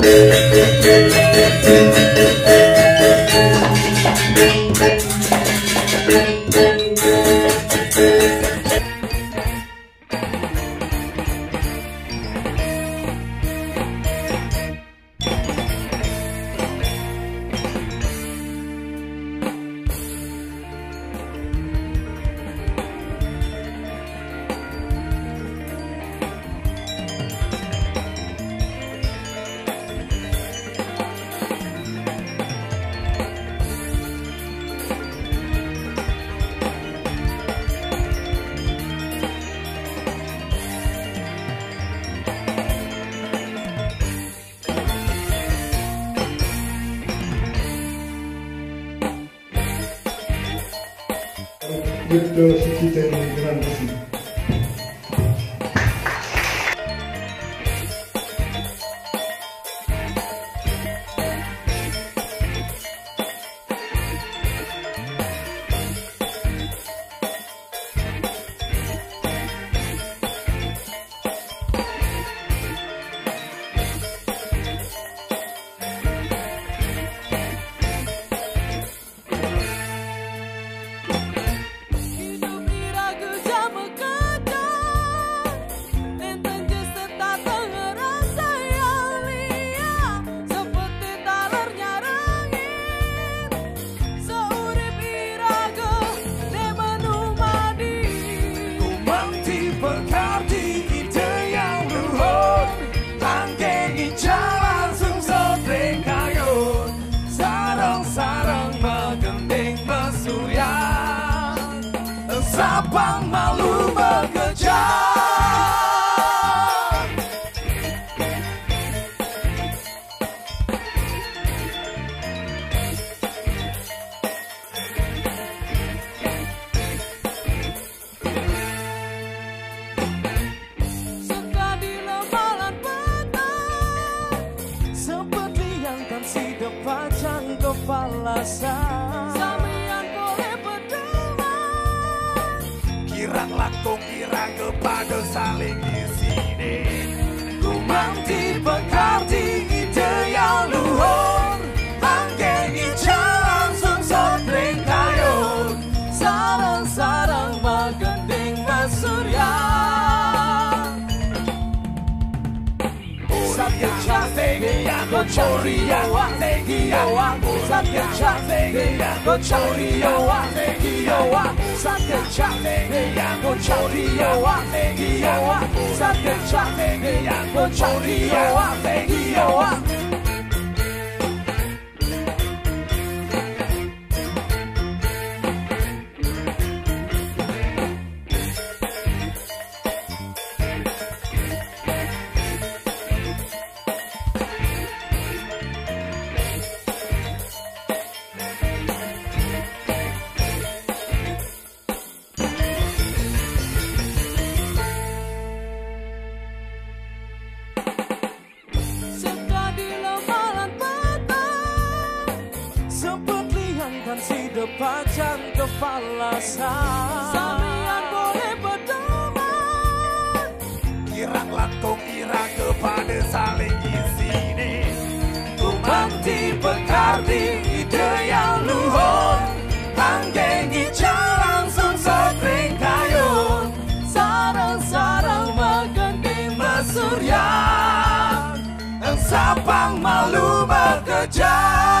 Thank you. Eu, eu acho que tem grande assim. Sabang malu bekerja. Sekali lembalan petang Seperti yang kan si depacang kepala saya Kirang lakung kirang kepada saling di sini Ku manti berkarti ide yang luhur Anggengi jalan sungsot ring kayun Sarang-sarang menggending masurya Satya Chatteya go Chauriya wa Negiya wa Satya Chatteya go Chauriya wa Negiya wa Satya Chatteya go Chauriya wa Negiya wa si depacang kepala saya. Boleh berteman Kirang lakung kirang kepada saling di sini Ku manti berkarti ide yang luhur. Anggengi jalan sungsot ring kayun Sarang-sarang menggending mesurya Sabang malu bekerja